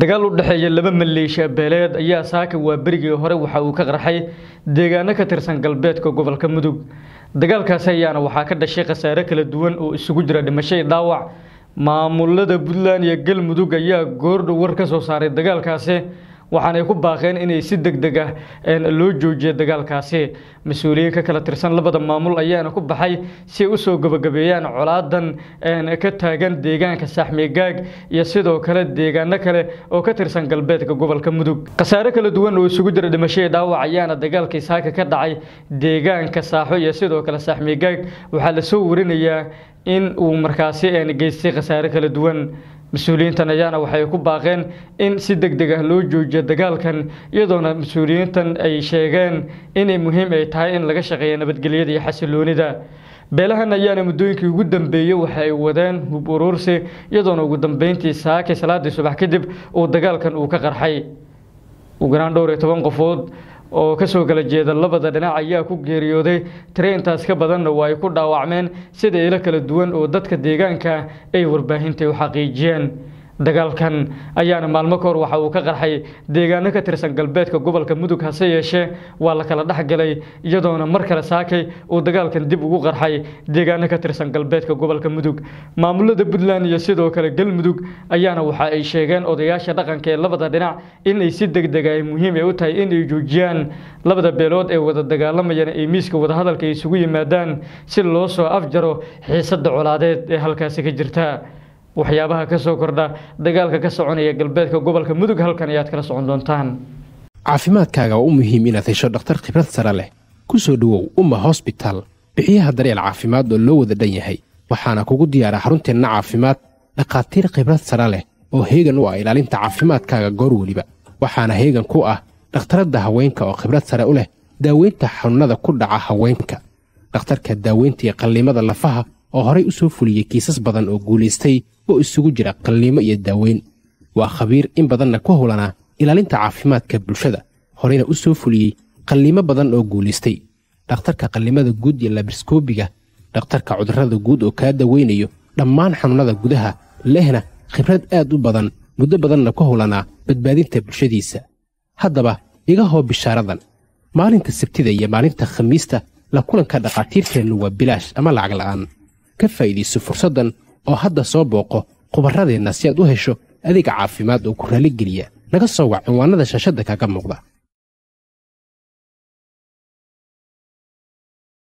dagaal u dhexeeya laba maleeshiya beeleed ayaa saaka waa berigii hore waxa uu ka qarxay deegaano ka tirsan galbeedka gobolka mudug. Dagaalkaasi ayaana waxaa ka dhashay khasaare kala duwan oo isugu jira dhimasho iyo dhaawac. Maamulada puntland iyo galmudug ayaa goordhow war ka soo saaray dagaalkaasi waxaanay ku baaqeen inay si deg deg ah loo joojiyo dagaalkaasi. Mas'uuliyiin ka kala tirsan labada maamul ayaana ku baxay si ay u soo gabagabeeyaan colaadan ka taagan deegaanka saaxmigaag iyo sidoo kale deegaano kale oo ka tirsan galbeedka gobolka mudug. Khasaare kala duwan oo isugu jira dhimashadii dhaawac ayaana dagaalkii saaka ka dhacay deegaanka saaxo iyo sidoo kale saaxmigaag waxaa la soo warinayaa in uu markaasi geystay khasaare kala duwan mas'uuliyiintan ayaana waxay ku baaqeen in si deg deg ah loo joojiyo dagaalkan iyadoona mas'uuliyiintan ay sheegeen inay muhiim ay tahay in laga shaqeeya nabadgelyada iyo xasiloonida beelahan ayaana muddooyinkii ugu dambeeyey waxa ay wadeen hub uruursi iyadoona ugu dambeyntii saakay salaadii subax kadib uu dagaalkan uu ka qarxay. Ugu dhowr iyo toban qofood oo ka soo kala jeeda labada dhinac ayaa ku geeriyooday. Tire intaas ka badanna waa ay ku dhaawacmeen sida ilo kala duwan oo dadka deegaanka ay warbaahinta u xaqiijiyeen dagaalkan ayaana maalmo ka hor waxa uu ka qarxay deegaano ka tirsan galbeedka gobolka mudug hase yeeshee waa la kala dhexgalay iyadoona mar kale saakay uu dagaalkan dib ugu qarxay deegaano ka tirsan galbeedka gobolka mudug. Maamulada puntland iyo sidoo kale galmudug ayaana waxa ay sheegeen odayaasha dhaqanka ee labada dhinac inay si deg deg ay muhiim ay u tahay inay joojiyaan labada beelood ee wada dagaalamayana ay miiska wadahadalka isugu yimaadaan si loo soo afjaro xiisada colaadeed ee halkaasi ka jirta waxyaabaha ka soo kordha dagaalka ka soconaya galbeedka gobolka mudug halkan ayaad kala socon doontaan. Caafimaadkaaga waa u muhiim inaad hesho dhakhtar khibrad sare leh ku soo dhowow umma hosbitaal bixiyaha daryeel caafimaad oo loo wada dhan yahay waxaana kugu diyaara xarunteenna caafimaad dhakhaatiir khibrad sare leh oo heegan u ah ilaalinta caafimaadkaaga goor weliba. Waxaana heegan ku ah dhakhtaradda haweenka oo khibrad sare u leh daaweynta xanuunnada ku dhaca haweenka. Dhakhtarka daaweynta iyo qalliimada lafaha oo horay u soo fuliyey kiisas badan oo guulaystay oo isugu jira qalliimo iyo daaweyn. Waa khabiir in badanna ku howlanaa ilaalinta caafimaadka bulshada horeyna u soo fuliyey qalliimo badan oo guulaystay dhakhtarka qallimada guud iyo labriskoobiga dhakhtarka cudurrada guud oo kaa daweynayo dhammaan xanuunnada gudaha lehna khibrad aad u badan muddo badanna ku howlanaa badbaadinta bulshadiisa. Haddaba iga hoo bishaaradan. Maalinta sabtida iyo maalinta khamiista la kulanka dhakhaatiirteennu waa bilaash ama lacag la'aan ka faa'iidayso fursaddan oo hadda soo booqo khubarradeenna si aad u hesho adeeg caafimaad oo ku raalligeliya naga soo wac cinwaannada shaashadda kaaga muuqda